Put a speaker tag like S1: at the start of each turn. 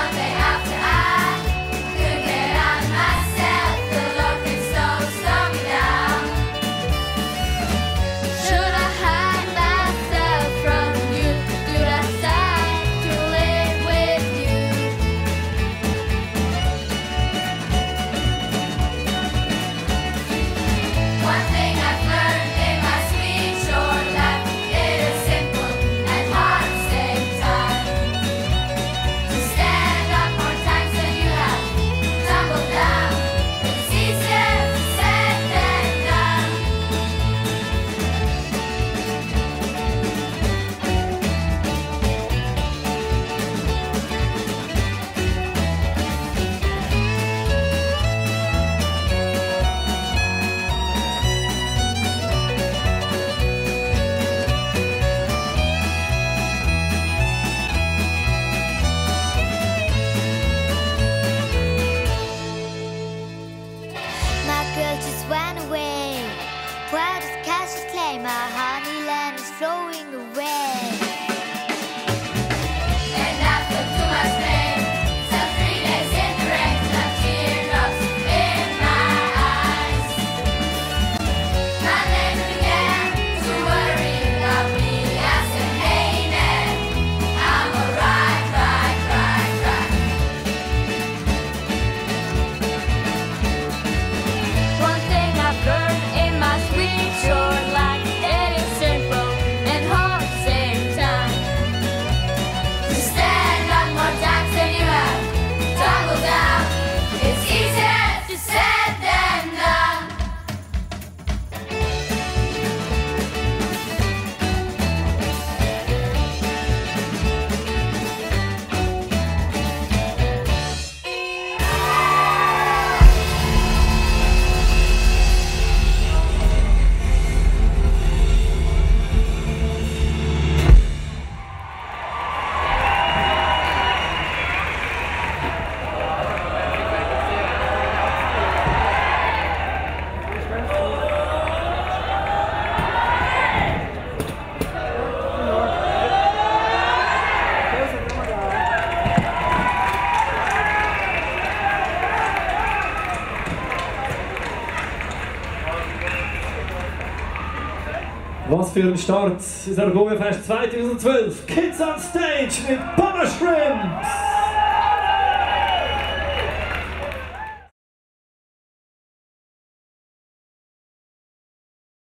S1: Sunday afternoon.
S2: went away. Where does cash claim? Our honeyland is flowing
S3: Was für ein Start ins Argovia Fest 2012. Kids on Stage mit Papa Shrimps.